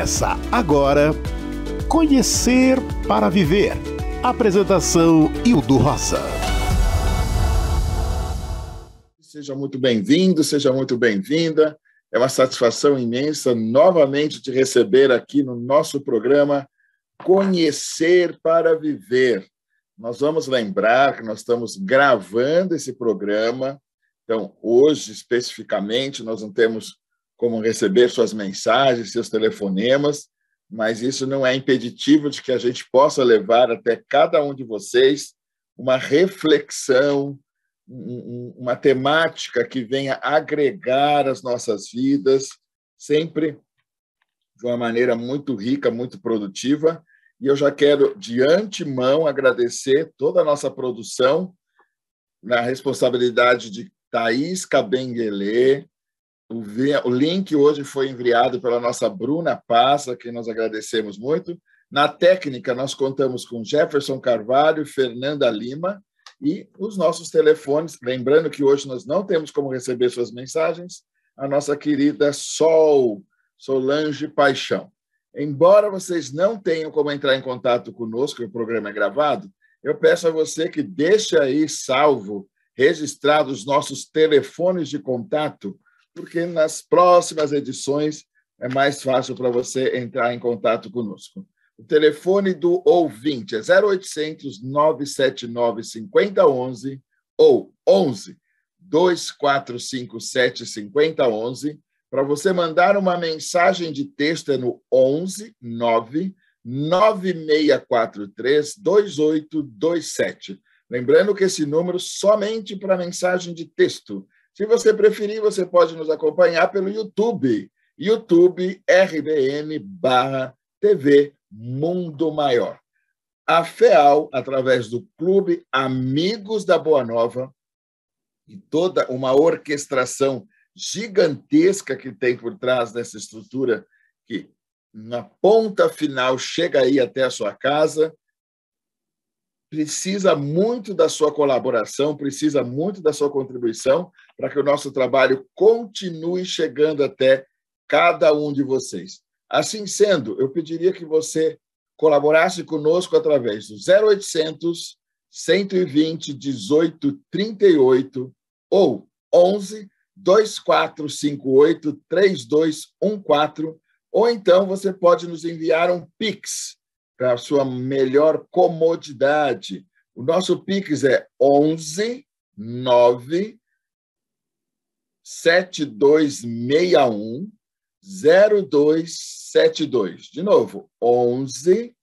Começa agora Conhecer para Viver. Apresentação Hildo Roça. Seja muito bem-vindo, seja muito bem-vinda. É uma satisfação imensa novamente te receber aqui no nosso programa Conhecer para Viver. Nós vamos lembrar que nós estamos gravando esse programa, então hoje especificamente nós não temos como receber suas mensagens, seus telefonemas, mas isso não é impeditivo de que a gente possa levar até cada um de vocês uma reflexão, uma temática que venha agregar as nossas vidas, sempre de uma maneira muito rica, muito produtiva. E eu já quero, de antemão, agradecer toda a nossa produção, na responsabilidade de Thaís Cabenguele, o link hoje foi enviado pela nossa Bruna Passa, que nós agradecemos muito. Na técnica, nós contamos com Jefferson Carvalho, Fernanda Lima e os nossos telefones. Lembrando que hoje nós não temos como receber suas mensagens, a nossa querida Sol, Solange Paixão. Embora vocês não tenham como entrar em contato conosco, o programa é gravado, eu peço a você que deixe aí salvo, registrado os nossos telefones de contato porque nas próximas edições é mais fácil para você entrar em contato conosco. O telefone do ouvinte é 0800 979 5011 ou 11 2457 5011. Para você mandar uma mensagem de texto é no 11 9 9643 2827. Lembrando que esse número somente para mensagem de texto. Se você preferir, você pode nos acompanhar pelo YouTube, YouTube RBN barra TV Mundo Maior. A FEAL, através do Clube Amigos da Boa Nova, e toda uma orquestração gigantesca que tem por trás dessa estrutura, que na ponta final chega aí até a sua casa, precisa muito da sua colaboração, precisa muito da sua contribuição para que o nosso trabalho continue chegando até cada um de vocês. Assim sendo, eu pediria que você colaborasse conosco através do 0800 120 18 38 ou 11 2458 3214 ou então você pode nos enviar um Pix para a sua melhor comodidade. O nosso Pix é 11 9 7261 0272. De novo, 11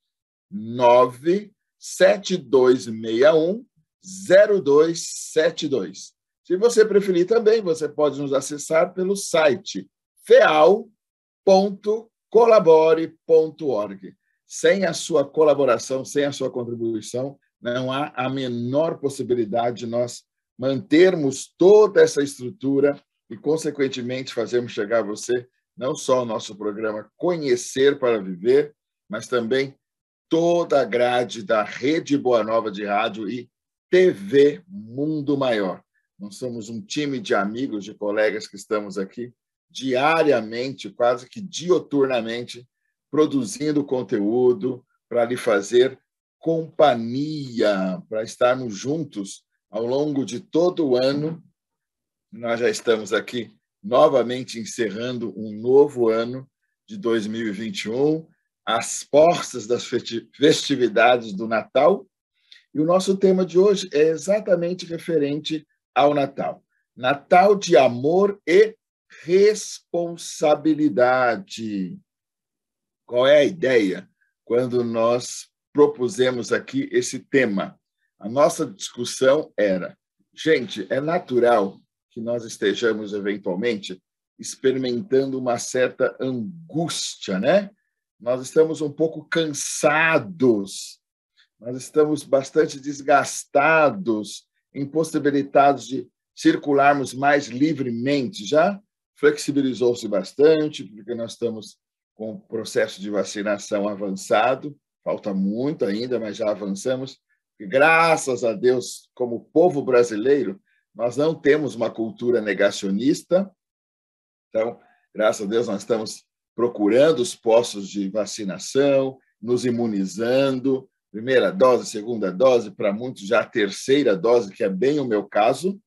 9 7261 0272. Se você preferir também, você pode nos acessar pelo site feal.colabore.org. Sem a sua colaboração, sem a sua contribuição, não há a menor possibilidade de nós mantermos toda essa estrutura e, consequentemente, fazermos chegar a você não só o nosso programa Conhecer para Viver, mas também toda a grade da Rede Boa Nova de Rádio e TV Mundo Maior. Nós somos um time de amigos, de colegas que estamos aqui diariamente, quase que dioturnamente, produzindo conteúdo para lhe fazer companhia, para estarmos juntos ao longo de todo o ano. Nós já estamos aqui novamente encerrando um novo ano de 2021, às portas das festividades do Natal. E o nosso tema de hoje é exatamente referente ao Natal. Natal de amor e responsabilidade. Qual é a ideia quando nós propusemos aqui esse tema? A nossa discussão era: gente, é natural que nós estejamos eventualmente experimentando uma certa angústia, né? Nós estamos um pouco cansados, nós estamos bastante desgastados, impossibilitados de circularmos mais livremente. Já flexibilizou-se bastante, porque nós estamos com o processo de vacinação avançado, falta muito ainda, mas já avançamos. E graças a Deus, como povo brasileiro, nós não temos uma cultura negacionista. Então, graças a Deus, nós estamos procurando os postos de vacinação, nos imunizando, primeira dose, segunda dose, para muitos já a terceira dose, que é bem o meu caso.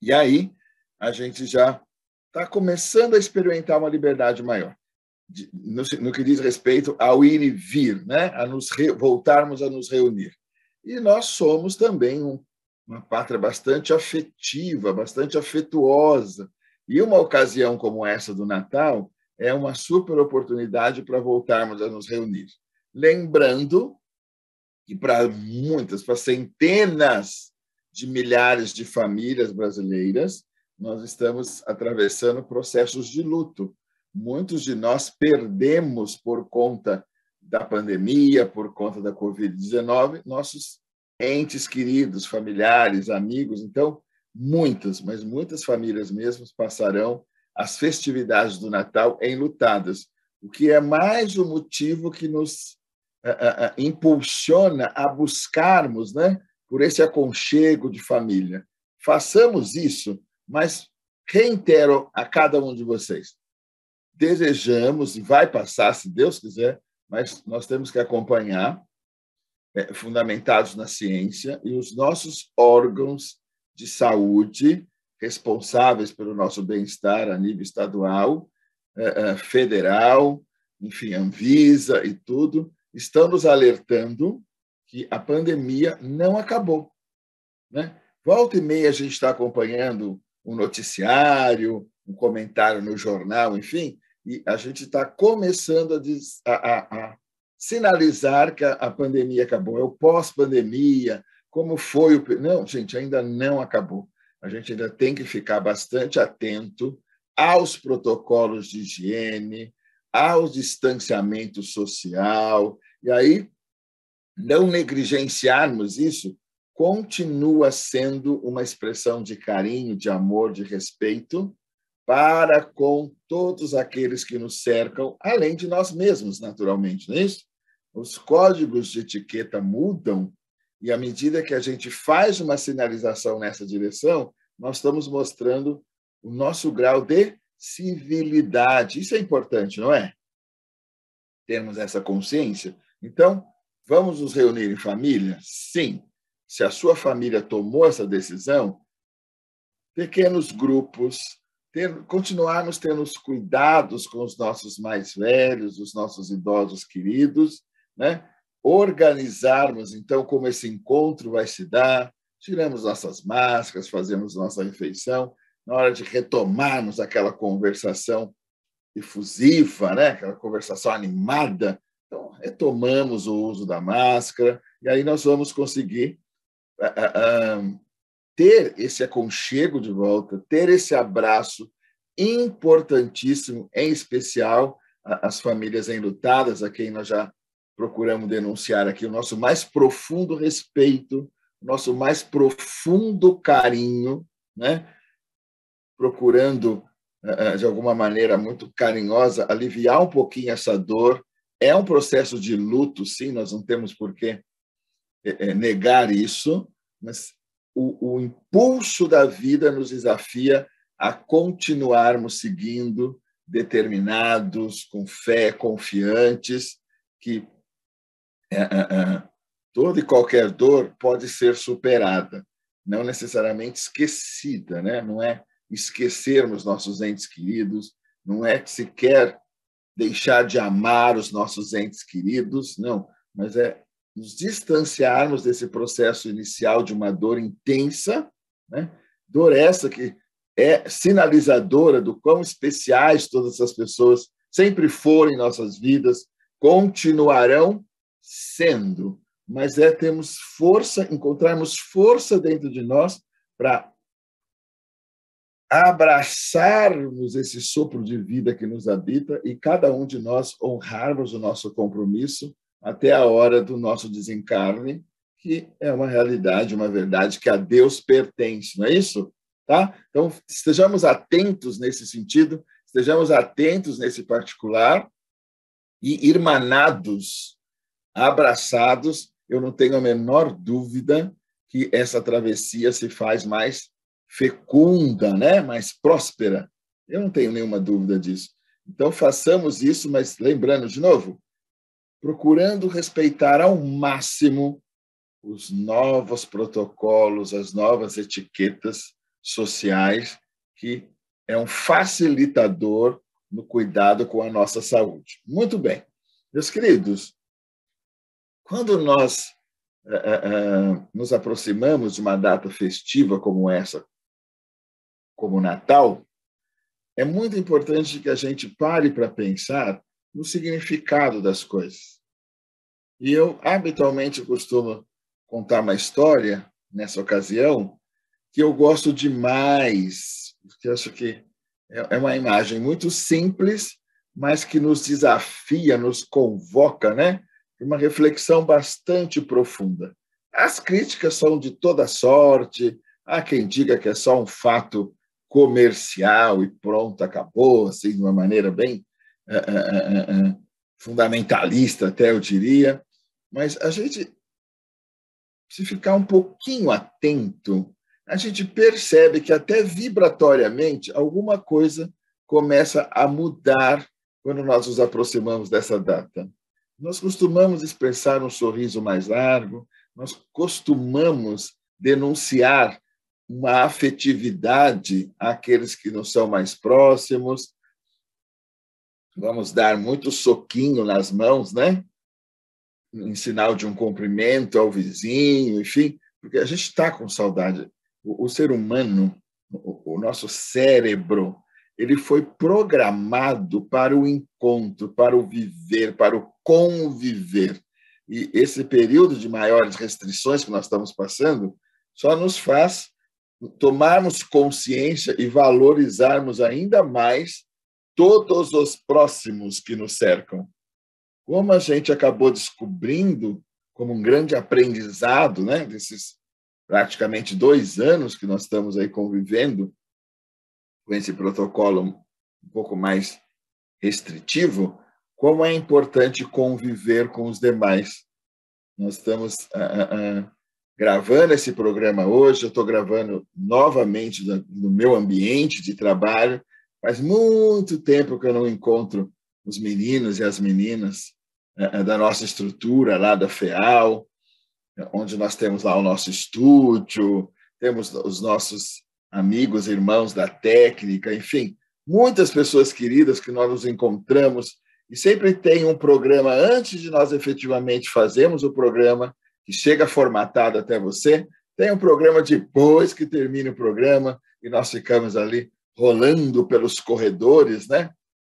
E aí a gente já está começando a experimentar uma liberdade maior, no, no, que diz respeito ao ir e vir, né? a nos re, voltarmos a nos reunir. E nós somos também um, uma pátria bastante afetiva, bastante afetuosa. E uma ocasião como essa do Natal é uma super oportunidade para voltarmos a nos reunir. Lembrando que para muitas, para centenas de milhares de famílias brasileiras, nós estamos atravessando processos de luto. Muitos de nós perdemos por conta da pandemia, por conta da Covid-19, nossos entes queridos, familiares, amigos. Então, muitas, mas muitas famílias mesmo passarão as festividades do Natal enlutadas, o que é mais o motivo que nos uh, uh, impulsiona a buscarmos né, por esse aconchego de família. Façamos isso mas reitero a cada um de vocês: desejamos, e vai passar, se Deus quiser, mas nós temos que acompanhar, é, fundamentados na ciência, e os nossos órgãos de saúde responsáveis pelo nosso bem-estar a nível estadual, é, é, federal, enfim, Anvisa e tudo, estão nos alertando que a pandemia não acabou. Né? Volta e meia a gente está acompanhando um noticiário, um comentário no jornal, enfim, e a gente está começando a, a, a, sinalizar que a, pandemia acabou. É o pós-pandemia, como foi o. Não, gente, ainda não acabou. A gente ainda tem que ficar bastante atento aos protocolos de higiene, ao distanciamento social, e aí não negligenciarmos isso, continua sendo uma expressão de carinho, de amor, de respeito para com todos aqueles que nos cercam, além de nós mesmos, naturalmente, não é isso? Os códigos de etiqueta mudam e à medida que a gente faz uma sinalização nessa direção, nós estamos mostrando o nosso grau de civilidade. Isso é importante, não é? Termos essa consciência. Então, vamos nos reunir em família? Sim se a sua família tomou essa decisão, pequenos grupos, ter, continuarmos tendo os cuidados com os nossos mais velhos, os nossos idosos queridos, né? organizarmos, então, como esse encontro vai se dar, tiramos nossas máscaras, fazemos nossa refeição, na hora de retomarmos aquela conversação efusiva, né? aquela conversação animada, então, retomamos o uso da máscara, e aí nós vamos conseguir ter esse aconchego de volta, ter esse abraço importantíssimo, em especial as famílias enlutadas, a quem nós já procuramos denunciar aqui o nosso mais profundo respeito, nosso mais profundo carinho, né? procurando, de alguma maneira muito carinhosa, aliviar um pouquinho essa dor. É um processo de luto, sim, nós não temos por que é, negar isso, mas o, o impulso da vida nos desafia a continuarmos seguindo determinados, com fé, confiantes, que é, é, é, toda e qualquer dor pode ser superada, não necessariamente esquecida, né? não é esquecermos nossos entes queridos, não é sequer deixar de amar os nossos entes queridos, não, mas é nos distanciarmos desse processo inicial de uma dor intensa, né? dor essa que é sinalizadora do quão especiais todas essas pessoas sempre foram em nossas vidas, continuarão sendo, mas é termos força, encontrarmos força dentro de nós para abraçarmos esse sopro de vida que nos habita e cada um de nós honrarmos o nosso compromisso até a hora do nosso desencarne, que é uma realidade, uma verdade que a Deus pertence, não é isso? Tá? Então, estejamos atentos nesse sentido, estejamos atentos nesse particular e irmanados, abraçados, eu não tenho a menor dúvida que essa travessia se faz mais fecunda, né? mais próspera. Eu não tenho nenhuma dúvida disso. Então, façamos isso, mas lembrando de novo, procurando respeitar ao máximo os novos protocolos, as novas etiquetas sociais, que é um facilitador no cuidado com a nossa saúde. Muito bem. Meus queridos, quando nós uh, uh, nos aproximamos de uma data festiva como essa, como o Natal, é muito importante que a gente pare para pensar no significado das coisas. E eu habitualmente costumo contar uma história nessa ocasião que eu gosto demais, porque acho que é, é uma imagem muito simples, mas que nos desafia, nos convoca, né? Uma reflexão bastante profunda. As críticas são de toda sorte, há quem diga que é só um fato comercial e pronto, acabou, assim, de uma maneira bem fundamentalista, até eu diria. Mas a gente, se ficar um pouquinho atento, a gente percebe que até vibratoriamente alguma coisa começa a mudar quando nós nos aproximamos dessa data. Nós costumamos expressar um sorriso mais largo, nós costumamos denunciar uma afetividade àqueles que não são mais próximos. Vamos dar muito soquinho nas mãos, né? Em sinal de um cumprimento ao vizinho, enfim, porque a gente está com saudade. O, o ser humano, o, o nosso cérebro, ele foi programado para o encontro, para o viver, para o conviver. E esse período de maiores restrições que nós estamos passando só nos faz tomarmos consciência e valorizarmos ainda mais todos os próximos que nos cercam. Como a gente acabou descobrindo, como um grande aprendizado, né, desses praticamente dois anos que nós estamos aí convivendo com esse protocolo um pouco mais restritivo, como é importante conviver com os demais. Nós estamos uh, uh, gravando esse programa hoje, eu estou gravando novamente no meu ambiente de trabalho. Faz muito tempo que eu não encontro os meninos e as meninas é, é, da nossa estrutura lá da FEAL, onde nós temos lá o nosso estúdio, temos os nossos amigos, irmãos da técnica, enfim, muitas pessoas queridas que nós nos encontramos e sempre tem um programa antes de nós efetivamente fazermos o programa que chega formatado até você, tem um programa depois que termina o programa e nós ficamos ali rolando pelos corredores, né?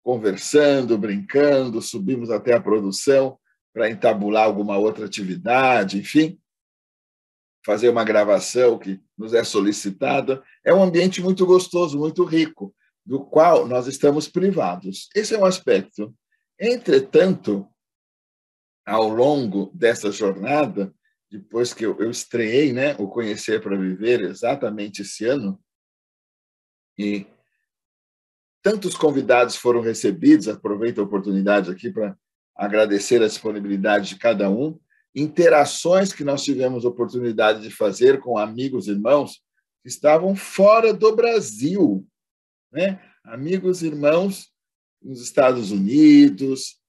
Conversando, brincando, subimos até a produção para entabular alguma outra atividade, enfim, fazer uma gravação que nos é solicitada. É um ambiente muito gostoso, muito rico, do qual nós estamos privados. Esse é um aspecto. Entretanto, ao longo dessa jornada, depois que eu, estreiei né, o Conhecer para Viver, exatamente esse ano, e tantos convidados foram recebidos, aproveito a oportunidade aqui para agradecer a disponibilidade de cada um, interações que nós tivemos oportunidade de fazer com amigos e irmãos que estavam fora do Brasil, né? amigos e irmãos nos Estados Unidos,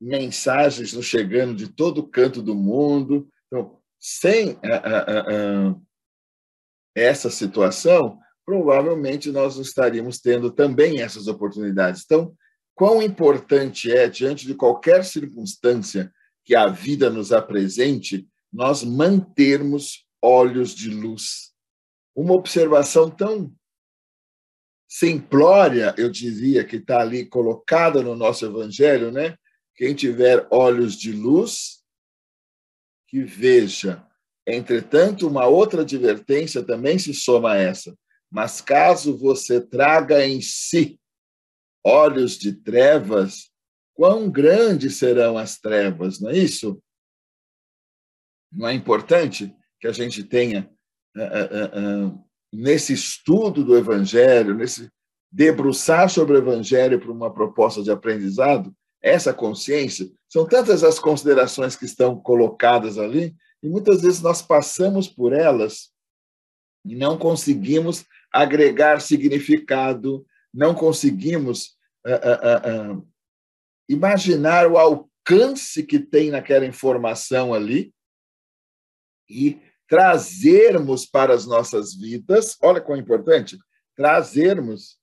mensagens nos chegando de todo canto do mundo, então, sem a, a, a, essa situação, provavelmente nós não estaríamos tendo também essas oportunidades. Então, quão importante é, diante de qualquer circunstância que a vida nos apresente, nós mantermos olhos de luz. Uma observação tão simplória, eu diria, que está ali colocada no nosso evangelho, né? Quem tiver olhos de luz, que veja. Entretanto, uma outra advertência também se soma a essa. Mas caso você traga em si olhos de trevas, quão grandes serão as trevas, não é isso? Não é importante que a gente tenha, uh, uh, uh, nesse estudo do Evangelho, nesse debruçar sobre o Evangelho para uma proposta de aprendizado, essa consciência, são tantas as considerações que estão colocadas ali, e muitas vezes nós passamos por elas e não conseguimos agregar significado, não conseguimos uh, uh, imaginar o alcance que tem naquela informação ali e trazermos para as nossas vidas, olha quão importante, trazermos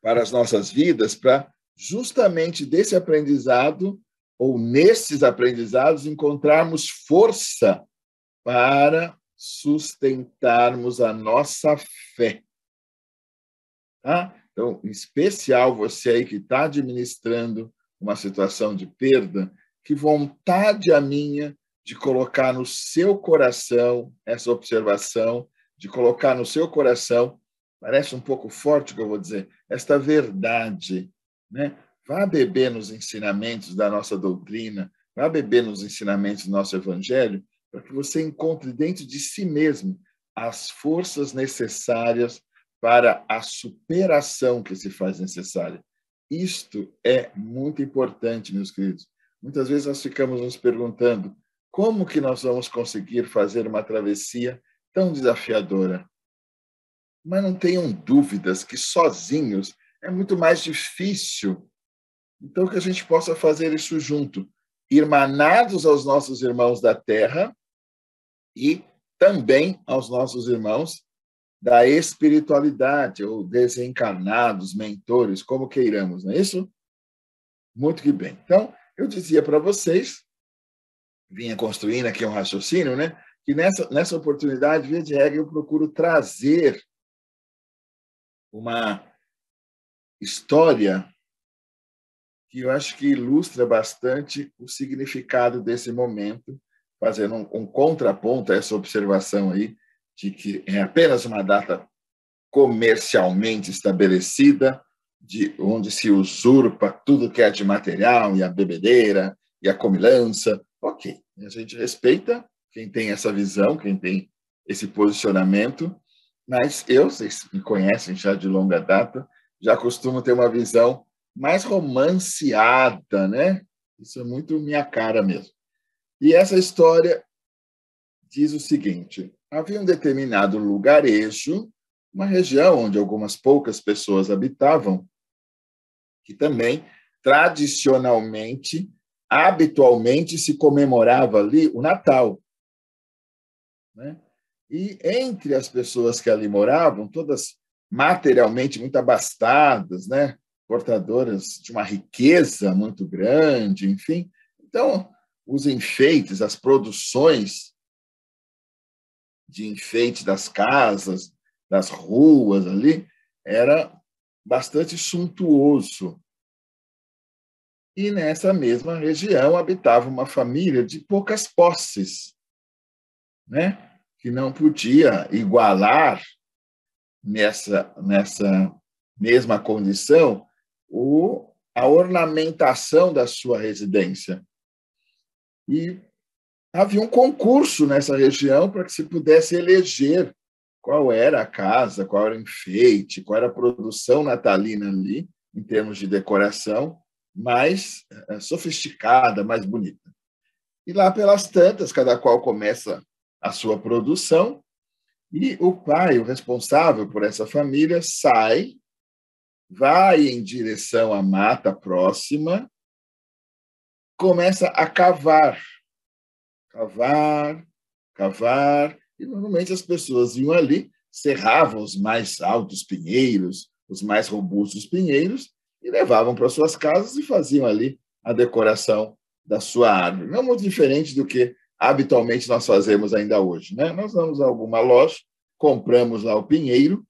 para as nossas vidas para justamente desse aprendizado ou nesses aprendizados encontrarmos força para sustentarmos a nossa fé. Tá? Então, em especial você aí que está administrando uma situação de perda, que vontade a minha de colocar no seu coração essa observação, de colocar no seu coração, parece um pouco forte o que eu vou dizer, esta verdade, né? Vá beber nos ensinamentos da nossa doutrina, vá beber nos ensinamentos do nosso evangelho, para que você encontre dentro de si mesmo as forças necessárias para a superação que se faz necessária. Isto é muito importante, meus queridos. Muitas vezes nós ficamos nos perguntando como que nós vamos conseguir fazer uma travessia tão desafiadora. Mas não tenham dúvidas que sozinhos é muito mais difícil. Então, que a gente possa fazer isso junto, irmanados aos nossos irmãos da terra e também aos nossos irmãos da espiritualidade, ou desencarnados, mentores, como queiramos, não é isso? Muito que bem. Então, eu dizia para vocês, vinha construindo aqui um raciocínio, né? Que nessa, nessa oportunidade, via de regra, eu procuro trazer uma história que eu acho que ilustra bastante o significado desse momento, fazendo um, um contraponto a essa observação aí de que é apenas uma data comercialmente estabelecida, de onde se usurpa tudo que é de material, e a bebedeira, e a comilança. Ok, a gente respeita quem tem essa visão, quem tem esse posicionamento, mas eu, vocês me conhecem já de longa data, já costumo ter uma visão mais romanceada, né? Isso é muito minha cara mesmo. E essa história diz o seguinte: havia um determinado lugarejo, uma região onde algumas poucas pessoas habitavam, que também tradicionalmente, habitualmente se comemorava ali o Natal. Né? E entre as pessoas que ali moravam, todas materialmente muito abastadas, né? portadoras de uma riqueza muito grande, enfim. Então, os enfeites, as produções de enfeite das casas, das ruas ali, era bastante suntuoso. E nessa mesma região habitava uma família de poucas posses, né? que não podia igualar nessa, nessa mesma condição o, a ornamentação da sua residência. E havia um concurso nessa região para que se pudesse eleger qual era a casa, qual era o enfeite, qual era a produção natalina ali, em termos de decoração, mais eh, sofisticada, mais bonita. E lá pelas tantas, cada qual começa a sua produção, e o pai, o responsável por essa família, sai, vai em direção à mata próxima, começa a cavar cavar, cavar, e normalmente as pessoas iam ali, serravam os mais altos pinheiros, os mais robustos pinheiros, e levavam para suas casas e faziam ali a decoração da sua árvore. Não muito diferente do que habitualmente nós fazemos ainda hoje. Né? Nós vamos a alguma loja, compramos lá o pinheiro,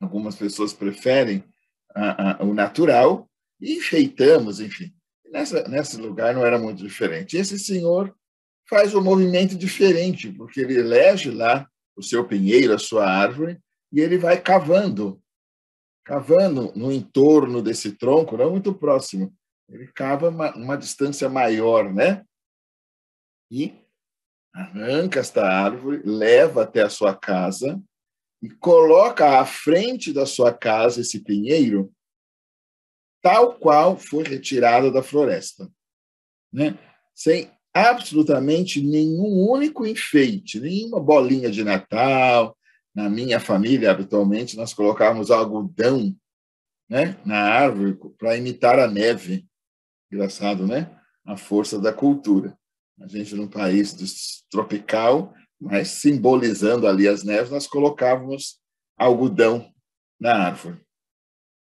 algumas pessoas preferem a, a, o natural, e enfeitamos, enfim. Nessa, nesse lugar não era muito diferente. Esse senhor faz um movimento diferente, porque ele elege lá o seu pinheiro, a sua árvore, e ele vai cavando, cavando no entorno desse tronco, não muito próximo. Ele cava uma, uma distância maior, né? E arranca esta árvore, leva até a sua casa e coloca à frente da sua casa esse pinheiro, tal qual foi retirado da floresta, né? Sem absolutamente nenhum único enfeite, nenhuma bolinha de Natal. Na minha família, habitualmente, nós colocávamos algodão né, na árvore para imitar a neve. Engraçado, né? A força da cultura. A gente, num país tropical, mas simbolizando ali as neves, nós colocávamos algodão na árvore.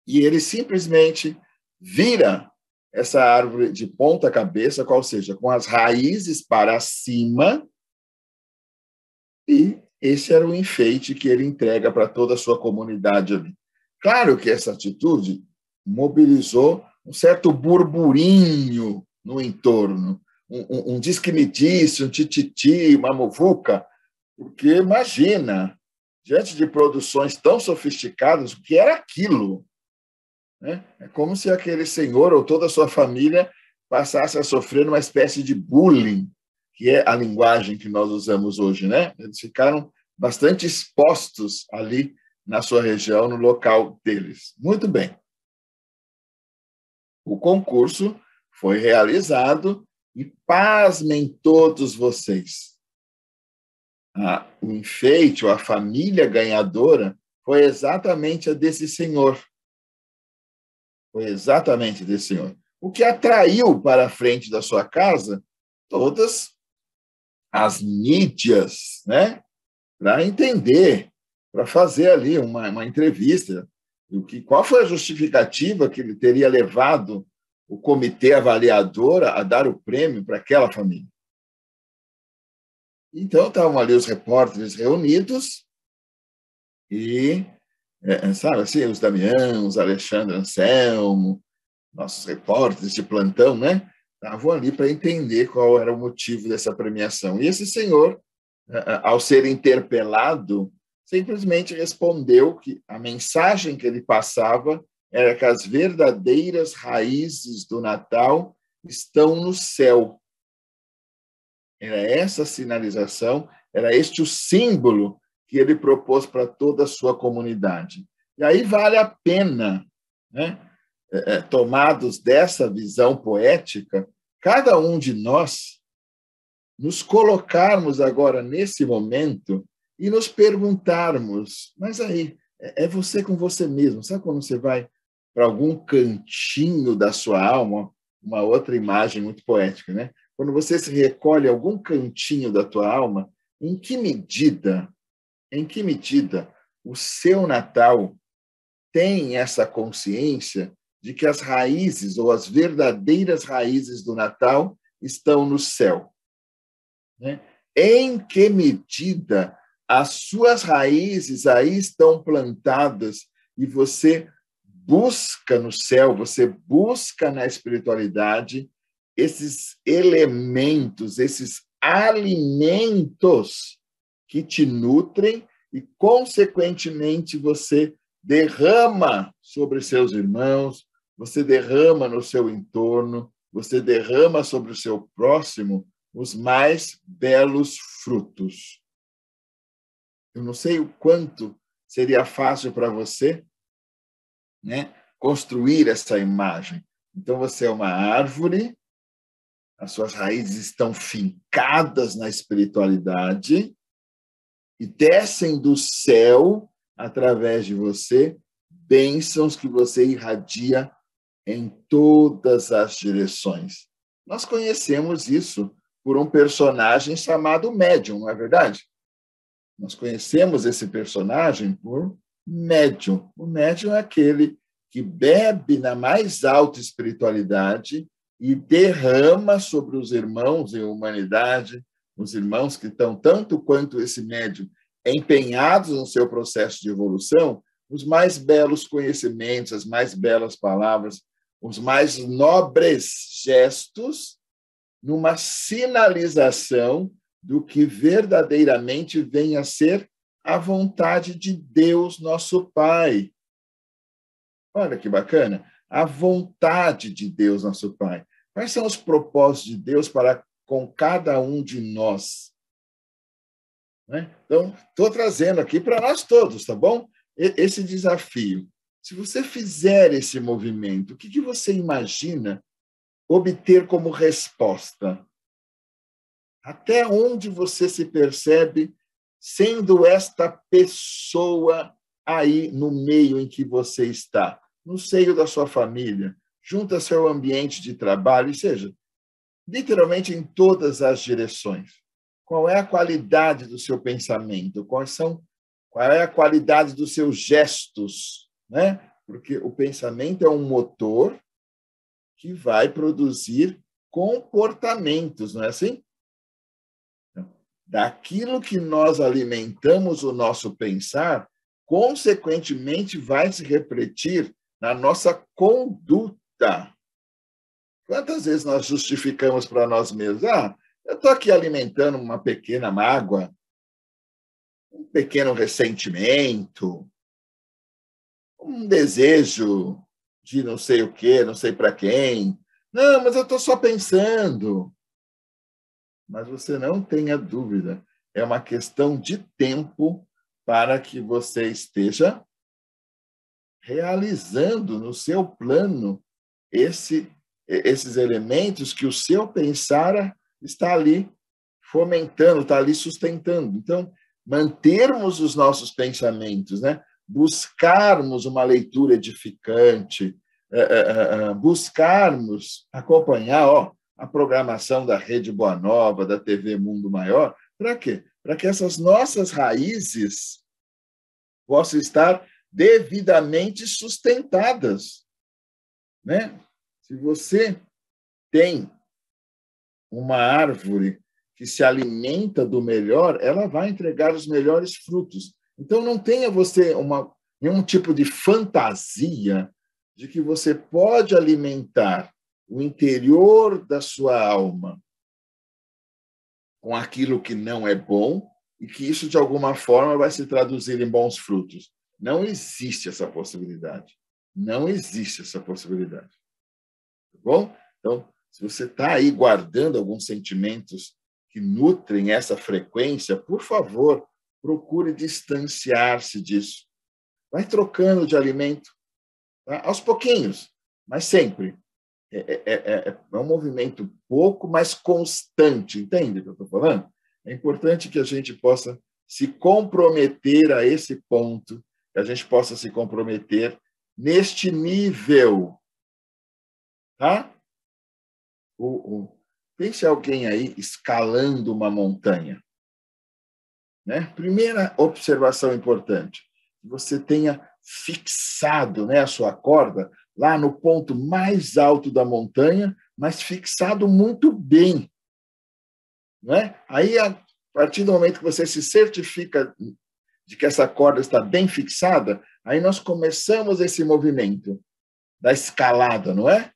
E ele simplesmente vira essa árvore de ponta cabeça, qual seja, com as raízes para cima, e esse era o enfeite que ele entrega para toda a sua comunidade ali. Claro que essa atitude mobilizou um certo burburinho no entorno, um, um, um diz que me disse, um tititi, uma muvuca, porque imagina, diante de produções tão sofisticadas, o que era aquilo? Né? É como se aquele senhor ou toda a sua família passasse a sofrer uma espécie de bullying, que é a linguagem que nós usamos hoje. Né? Eles ficaram bastante expostos ali na sua região, no local deles. Muito bem. O concurso foi realizado e pasmem todos vocês. Ah, o enfeite, ou a família ganhadora, foi exatamente a desse senhor. Foi exatamente desse senhor. O que atraiu para a frente da sua casa todas as mídias, né? Para entender, para fazer ali uma, uma entrevista. O que, qual foi a justificativa que ele teria levado o comitê avaliador a dar o prêmio para aquela família. Então, estavam ali os repórteres reunidos e, é sabe assim, os Damião, os Alexandre Anselmo, nossos repórteres de plantão, né? Estavam ali para entender qual era o motivo dessa premiação. E esse senhor, é, ao ser interpelado, simplesmente respondeu que a mensagem que ele passava era que as verdadeiras raízes do Natal estão no céu. Era essa sinalização, era este o símbolo que ele propôs para toda a sua comunidade. E aí vale a pena, né, é, é, tomados dessa visão poética, cada um de nós nos colocarmos agora nesse momento e nos perguntarmos, mas aí, é, é você com você mesmo, sabe quando você vai para algum cantinho da sua alma, uma outra imagem muito poética, né? Quando você se recolhe a algum cantinho da tua alma, em que medida, em que medida o seu Natal tem essa consciência de que as raízes ou as verdadeiras raízes do Natal estão no céu? Né? Em que medida as suas raízes aí estão plantadas e você busca no céu, você busca na espiritualidade esses elementos, esses alimentos que te nutrem e, consequentemente, você derrama sobre seus irmãos, você derrama no seu entorno, você derrama sobre o seu próximo os mais belos frutos. Eu não sei o quanto seria fácil para você né, construir essa imagem. Então, você é uma árvore, as suas raízes estão fincadas na espiritualidade e descem do céu, através de você, bênçãos que você irradia em todas as direções. Nós conhecemos isso por um personagem chamado Médium, não é verdade? Nós conhecemos esse personagem por médium. O médium é aquele que bebe na mais alta espiritualidade e derrama sobre os irmãos em humanidade, os irmãos que estão tanto quanto esse médium empenhados no seu processo de evolução, os mais belos conhecimentos, as mais belas palavras, os mais nobres gestos, numa sinalização do que verdadeiramente vem a ser a vontade de Deus, nosso Pai. Olha que bacana. A vontade de Deus, nosso Pai. Quais são os propósitos de Deus para com cada um de nós? Né? Então, estou trazendo aqui para nós todos, tá bom? Esse desafio. Se você fizer esse movimento, o que, que você imagina obter como resposta? Até onde você se percebe sendo esta pessoa aí no meio em que você está? no seio da sua família, junto ao seu ambiente de trabalho, seja, literalmente em todas as direções. Qual é a qualidade do seu pensamento? Quais são, qual é a qualidade dos seus gestos? Né? Porque o pensamento é um motor que vai produzir comportamentos, não é assim? Daquilo que nós alimentamos o nosso pensar, consequentemente vai se refletir na nossa conduta. Quantas vezes nós justificamos para nós mesmos? Ah, eu estou aqui alimentando uma pequena mágoa, um pequeno ressentimento, um desejo de não sei o quê, não sei para quem. Não, mas eu estou só pensando. Mas você não tenha dúvida, é uma questão de tempo para que você esteja realizando no seu plano esse, esses elementos que o seu pensar está ali fomentando, está ali sustentando. Então, mantermos os nossos pensamentos, né? buscarmos uma leitura edificante, é, é, é, buscarmos acompanhar ó, a programação da Rede Boa Nova, da TV Mundo Maior, para quê? Para que essas nossas raízes possam estar devidamente sustentadas. Né? Se você tem uma árvore que se alimenta do melhor, ela vai entregar os melhores frutos. Então, não tenha você uma, nenhum tipo de fantasia de que você pode alimentar o interior da sua alma com aquilo que não é bom e que isso, de alguma forma, vai se traduzir em bons frutos. Não existe essa possibilidade. Não existe essa possibilidade. Tá bom? Então, se você está aí guardando alguns sentimentos que nutrem essa frequência, por favor, procure distanciar-se disso. Vai trocando de alimento, tá? aos pouquinhos, mas sempre. É, é, é, é um movimento pouco, mas constante, entende o que eu estou falando? É importante que a gente possa se comprometer a esse ponto, que a gente possa se comprometer neste nível. O, o, pense alguém aí escalando uma montanha. Né? Primeira observação importante: você tenha fixado né, a sua corda lá no ponto mais alto da montanha, mas fixado muito bem. Né? Aí, a partir do momento que você se certifica de que essa corda está bem fixada, aí nós começamos esse movimento da escalada, não é?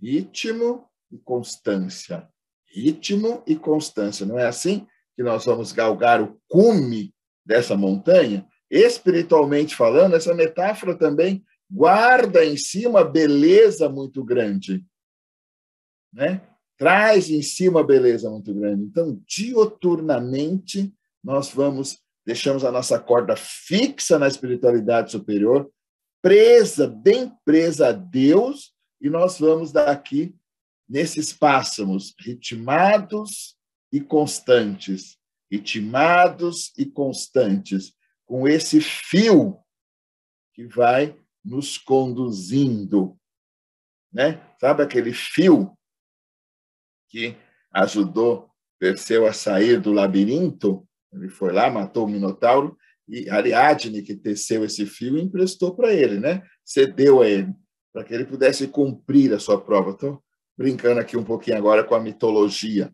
Ritmo e constância. Ritmo e constância. Não é assim que nós vamos galgar o cume dessa montanha? Espiritualmente falando, essa metáfora também guarda em si uma beleza muito grande. Né? Traz em si uma beleza muito grande. Então, dioturnamente, nós vamos, deixamos a nossa corda fixa na espiritualidade superior, presa, bem presa a Deus, e nós vamos daqui, nesses pássaros, ritmados e constantes, ritmados e constantes, com esse fio que vai nos conduzindo, né? Sabe aquele fio que ajudou Perseu a sair do labirinto? Ele foi lá, matou o Minotauro e Ariadne, que teceu esse fio, emprestou para ele, né? Cedeu a ele para que ele pudesse cumprir a sua prova. Estou brincando aqui um pouquinho agora com a mitologia.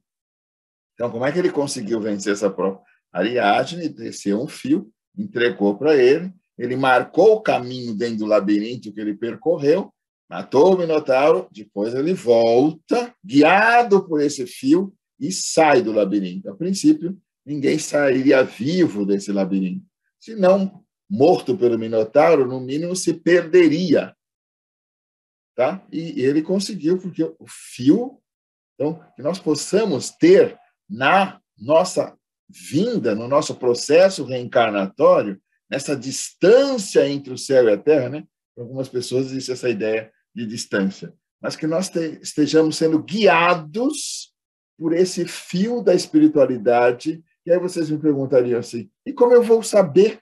Então, como é que ele conseguiu vencer essa prova? Ariadne desceu um fio, entregou para ele, ele marcou o caminho dentro do labirinto que ele percorreu, matou o Minotauro, depois ele volta, guiado por esse fio, e sai do labirinto. A princípio, ninguém sairia vivo desse labirinto. Se não morto pelo Minotauro, no mínimo se perderia tá? E ele conseguiu, porque o fio, então, que nós possamos ter na nossa vinda, no nosso processo reencarnatório, nessa distância entre o céu e a terra, né? Para algumas pessoas existe essa ideia de distância, mas que nós te, estejamos sendo guiados por esse fio da espiritualidade. E aí vocês me perguntariam assim: e como eu vou saber?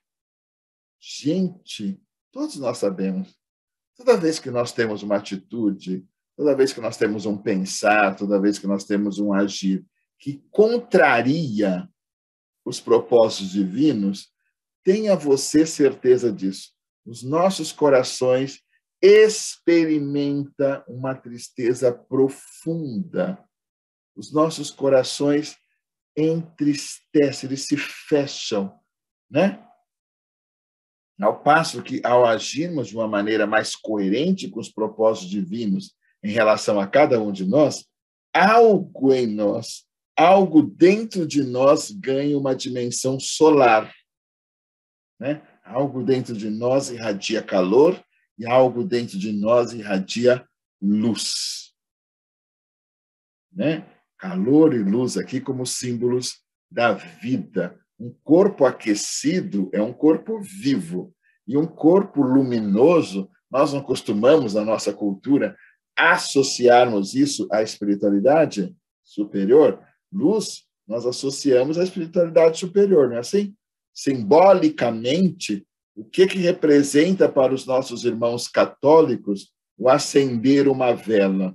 Gente, Todos nós sabemos. Toda vez que nós temos uma atitude, toda vez que nós temos um pensar, toda vez que nós temos um agir que contraria os propósitos divinos, tenha você certeza disso. Os nossos corações experimenta uma tristeza profunda. Os nossos corações entristecem, eles se fecham, né? Ao passo que, ao agirmos de uma maneira mais coerente com os propósitos divinos em relação a cada um de nós, algo em nós, algo dentro de nós ganha uma dimensão solar. Né? Algo dentro de nós irradia calor e algo dentro de nós irradia luz. Né? Calor e luz aqui como símbolos da vida. Um corpo aquecido é um corpo vivo. E um corpo luminoso, nós não costumamos, na nossa cultura, associarmos isso à espiritualidade superior. Luz, nós associamos à espiritualidade superior, não é assim? Simbolicamente, o que, que representa para os nossos irmãos católicos o acender uma vela?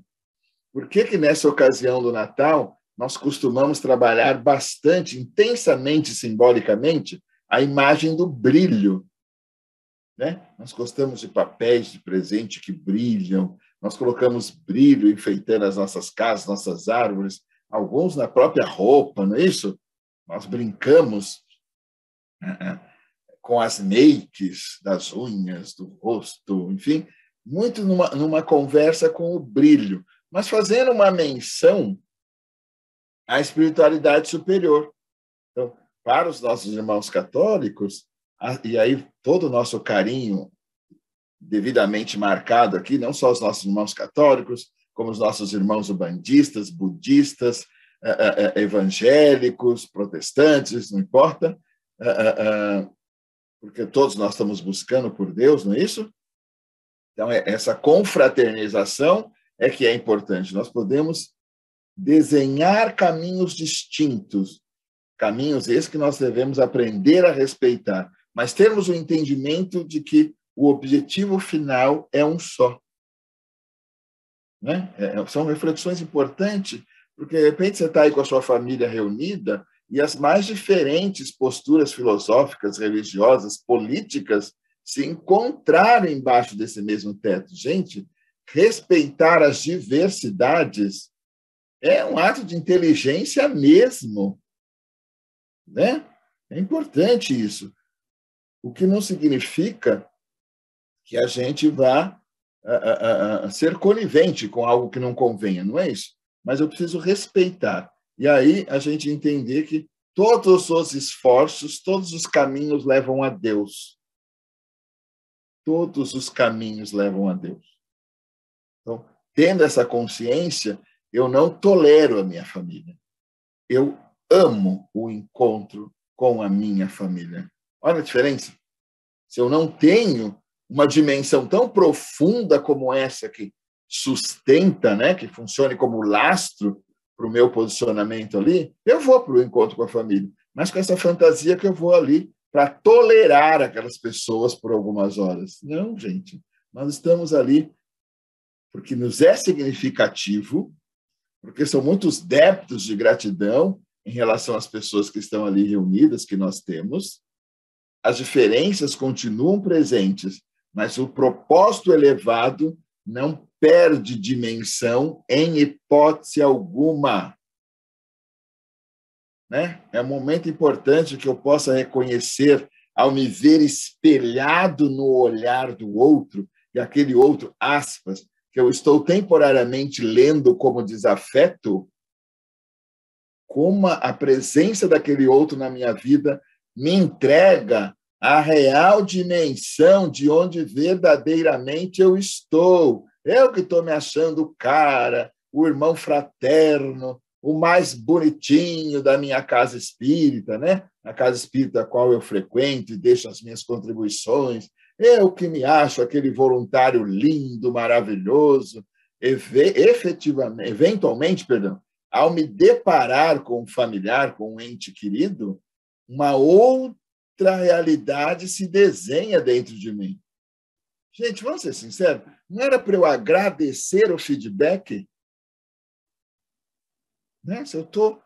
Por que, que nessa ocasião do Natal nós costumamos trabalhar bastante, intensamente, simbolicamente, a imagem do brilho? Né? Nós gostamos de papéis de presente que brilham, nós colocamos brilho enfeitando as nossas casas, nossas árvores, alguns na própria roupa, não é isso? Nós brincamos né, com as makes das unhas, do rosto, enfim, muito numa, numa conversa com o brilho, mas fazendo uma menção à espiritualidade superior. Então, para os nossos irmãos católicos, e aí todo o nosso carinho devidamente marcado aqui, não só os nossos irmãos católicos, como os nossos irmãos ubandistas, budistas, eh, eh, eh, evangélicos, protestantes, não importa, porque todos nós estamos buscando por Deus, não é isso? Então, é, essa confraternização é que é importante. Nós podemos desenhar caminhos distintos, caminhos esses que nós devemos aprender a respeitar, mas termos o entendimento de que o objetivo final é um só. Né? É, são reflexões importantes, porque de repente você está aí com a sua família reunida e as mais diferentes posturas filosóficas, religiosas, políticas se encontraram embaixo desse mesmo teto. Gente, respeitar as diversidades é um ato de inteligência mesmo. Né? É importante isso. O que não significa que a gente vá a, a, a ser conivente com algo que não convenha, não é isso? Mas eu preciso respeitar. E aí a gente entender que todos os esforços, todos os caminhos levam a Deus. Todos os caminhos levam a Deus. Então, tendo essa consciência, eu não tolero a minha família. Eu amo o encontro com a minha família. Olha a diferença. Se eu não tenho uma dimensão tão profunda como essa que sustenta, né, que funcione como lastro para o meu posicionamento ali, eu vou para o encontro com a família, mas com essa fantasia que eu vou ali para tolerar aquelas pessoas por algumas horas. Não, gente, nós estamos ali porque nos é significativo, porque são muitos débitos de gratidão em relação às pessoas que estão ali reunidas, que nós temos. As diferenças continuam presentes, mas o propósito elevado não perde dimensão em hipótese alguma. Né? É um momento importante que eu possa reconhecer, ao me ver espelhado no olhar do outro, e aquele outro, aspas, que eu estou temporariamente lendo como desafeto, como a presença daquele outro na minha vida me entrega a real dimensão de onde verdadeiramente eu estou, eu que estou me achando o cara, o irmão fraterno, o mais bonitinho da minha casa espírita, né? A casa espírita a qual eu frequento e deixo as minhas contribuições. Eu que me acho aquele voluntário lindo, maravilhoso, efetivamente, eventualmente, perdão, ao me deparar com um familiar, com um ente querido, uma outra realidade se desenha dentro de mim. Gente, vamos ser sinceros, não era para eu agradecer o feedback? Né? Se eu estou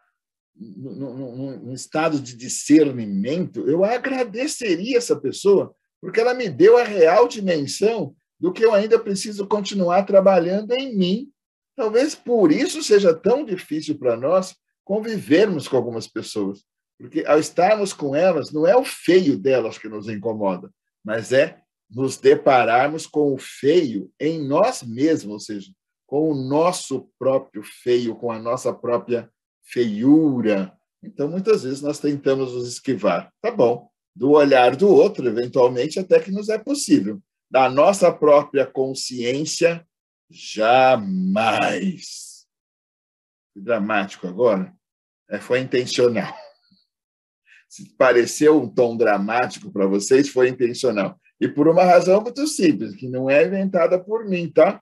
num estado de discernimento, eu agradeceria essa pessoa, porque ela me deu a real dimensão do que eu ainda preciso continuar trabalhando em mim. Talvez por isso seja tão difícil para nós convivermos com algumas pessoas, porque ao estarmos com elas, não é o feio delas que nos incomoda, mas é nos depararmos com o feio em nós mesmos, ou seja, com o nosso próprio feio, com a nossa própria feiura. Então, muitas vezes nós tentamos nos esquivar. Tá bom, do olhar do outro, eventualmente, até que nos é possível. Da nossa própria consciência, jamais. Que dramático agora. É, foi intencional. Se pareceu um tom dramático para vocês, foi intencional. E por uma razão muito simples, que não é inventada por mim, tá?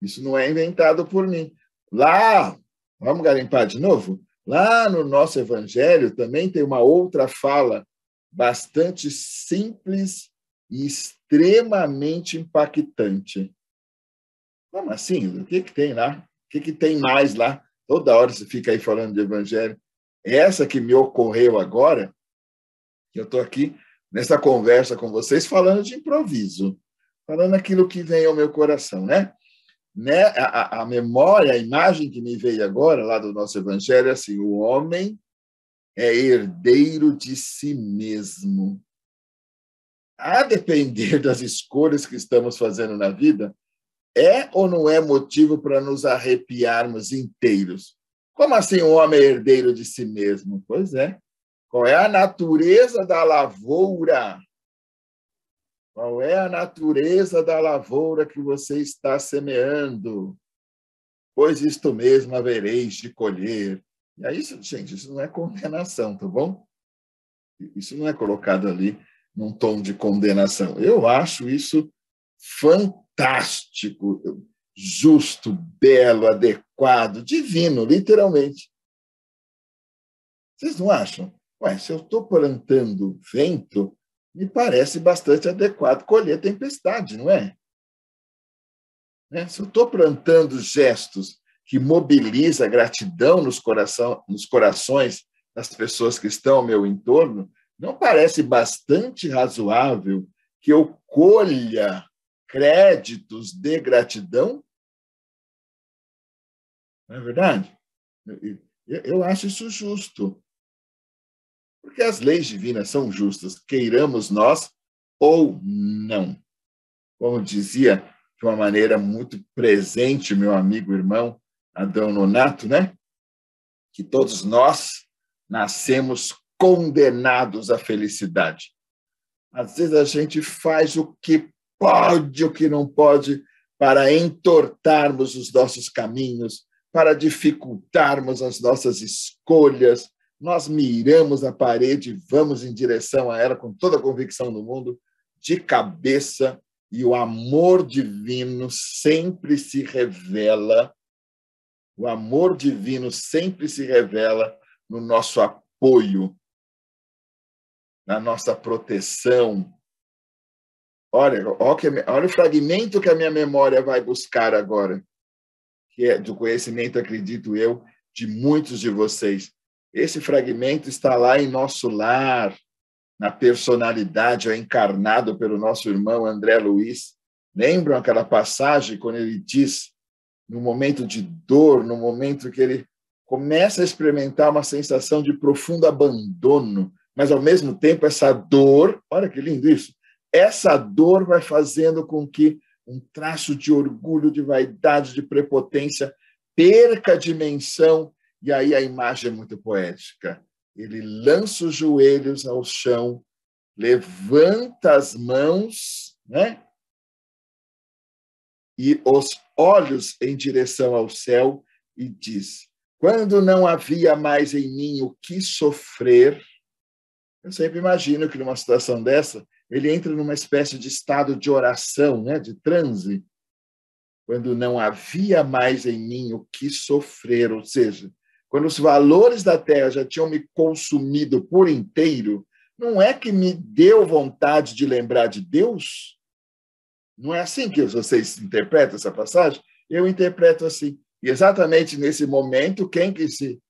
Isso não é inventado por mim. Lá, vamos garimpar de novo? Lá no nosso evangelho também tem uma outra fala bastante simples e extremamente impactante. Como assim? O que, que tem lá? O que, que tem mais lá? Toda hora você fica aí falando de evangelho. Essa que me ocorreu agora, que eu estou aqui nessa conversa com vocês falando de improviso, falando aquilo que vem ao meu coração, né? né? A, a memória, a imagem que me veio agora lá do nosso evangelho é assim: o homem é herdeiro de si mesmo. A depender das escolhas que estamos fazendo na vida, é ou não é motivo para nos arrepiarmos inteiros? Como assim o homem é herdeiro de si mesmo? Pois é. Qual é a natureza da lavoura? Qual é a natureza da lavoura que você está semeando? Pois isto mesmo havereis de colher. E aí, gente, isso não é condenação, tá bom? Isso não é colocado ali num tom de condenação. Eu acho isso fantástico, justo, belo, adequado, divino, literalmente. Vocês não acham? Ué, se eu estou plantando vento, me parece bastante adequado colher tempestade, não é? Né? Se eu estou plantando gestos que mobilizam a gratidão nos, coração, nos corações das pessoas que estão ao meu entorno, não parece bastante razoável que eu colha créditos de gratidão? Não é verdade? Eu acho isso justo. Porque as leis divinas são justas, queiramos nós ou não. Como dizia de uma maneira muito presente meu amigo irmão Adão Nonato, né? Que todos nós nascemos condenados à felicidade. Às vezes a gente faz o que pode, o que não pode, para entortarmos os nossos caminhos, para dificultarmos as nossas escolhas, nós miramos a parede vamos em direção a ela com toda a convicção do mundo, de cabeça, e o amor divino sempre se revela, o amor divino sempre se revela no nosso apoio, na nossa proteção. Olha, olha o fragmento que a minha memória vai buscar agora, que é do conhecimento, acredito eu, de muitos de vocês esse fragmento está lá em nosso lar, na personalidade, é encarnado pelo nosso irmão André Luiz. Lembram aquela passagem quando ele diz, no momento de dor, no momento que ele começa a experimentar uma sensação de profundo abandono, mas ao mesmo tempo essa dor, olha que lindo isso, essa dor vai fazendo com que um traço de orgulho, de vaidade, de prepotência perca a dimensão e aí a imagem é muito poética. Ele lança os joelhos ao chão, levanta as mãos, né? E os olhos em direção ao céu e diz: Quando não havia mais em mim o que sofrer, eu sempre imagino que numa situação dessa, ele entra numa espécie de estado de oração, né, de transe. Quando não havia mais em mim o que sofrer, ou seja, quando os valores da terra já tinham me consumido por inteiro, não é que me deu vontade de lembrar de Deus? Não é assim que vocês interpretam essa passagem? Eu interpreto assim. E exatamente nesse momento, quem que se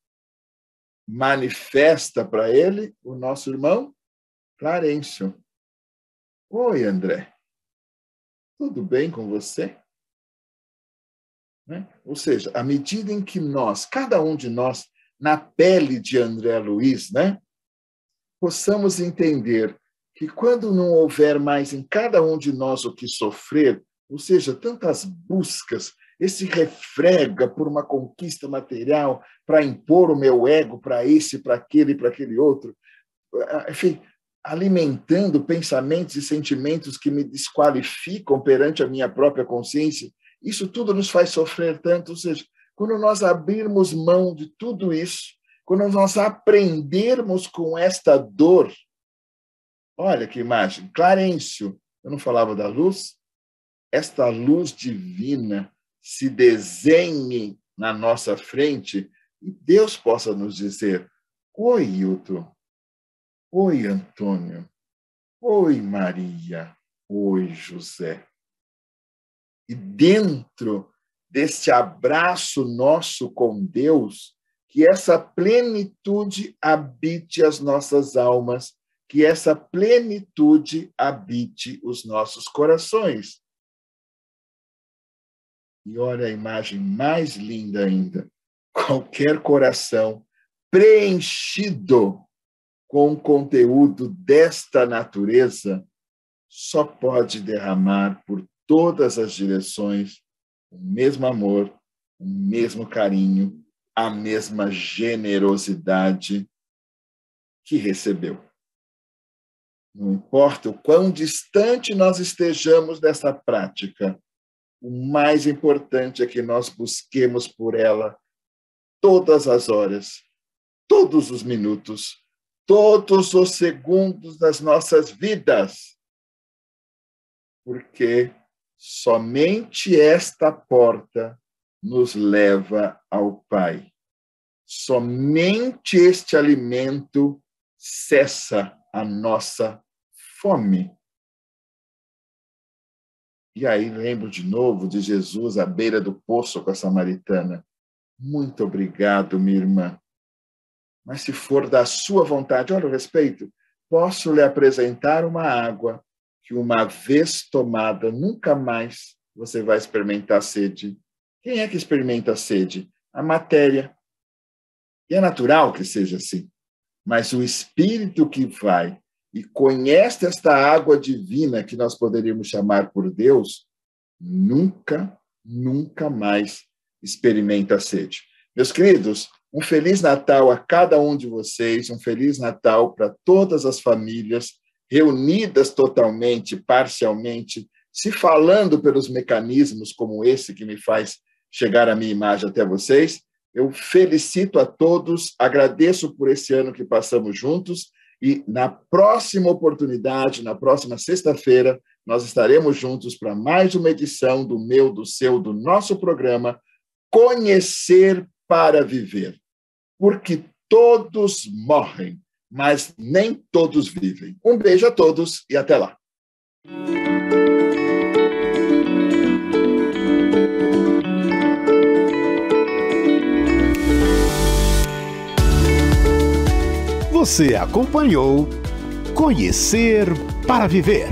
manifesta para ele? O nosso irmão Clarencio. Oi, André. Tudo bem com você? Né? Ou seja, à medida em que nós, cada um de nós, na pele de André Luiz, né, possamos entender que quando não houver mais em cada um de nós o que sofrer, ou seja, tantas buscas, esse refrega por uma conquista material para impor o meu ego para esse, para aquele, para aquele outro, enfim, alimentando pensamentos e sentimentos que me desqualificam perante a minha própria consciência, isso tudo nos faz sofrer tanto. Ou seja, quando nós abrirmos mão de tudo isso, quando nós aprendermos com esta dor, Olha que imagem. Clarencio, eu não falava da luz? Esta luz divina se desenhe na nossa frente e Deus possa nos dizer: Oi, Hilton. Oi, Antônio. Oi, Maria. Oi, José. E dentro deste abraço nosso com Deus, que essa plenitude habite as nossas almas que essa plenitude habite os nossos corações. E olha a imagem mais linda ainda. Qualquer coração preenchido com conteúdo desta natureza só pode derramar por todas as direções o mesmo amor, o mesmo carinho, a mesma generosidade que recebeu. Não importa o quão distante nós estejamos dessa prática, o mais importante é que nós busquemos por ela todas as horas, todos os minutos, todos os segundos das nossas vidas. Porque somente esta porta nos leva ao Pai. Somente este alimento cessa a nossa fome. E aí lembro de novo de Jesus à beira do poço com a samaritana. Muito obrigado, minha irmã. Mas se for da sua vontade, olha o respeito, posso lhe apresentar uma água que uma vez tomada, nunca mais você vai experimentar sede. Quem é que experimenta sede? A matéria. E é natural que seja assim. Mas o espírito que vai e conhece esta água divina que nós poderíamos chamar por Deus, nunca, nunca mais experimenta sede. Meus queridos, um feliz Natal a cada um de vocês, um feliz Natal para todas as famílias reunidas totalmente, parcialmente, se falando pelos mecanismos como esse que me faz chegar a minha imagem até vocês. Eu felicito a todos, agradeço por esse ano que passamos juntos e na próxima oportunidade, na próxima sexta-feira, nós estaremos juntos para mais uma edição do meu, do seu, do nosso programa Conhecer para Viver. Porque todos morrem, mas nem todos vivem. Um beijo a todos e até lá. Você acompanhou Conhecer para Viver.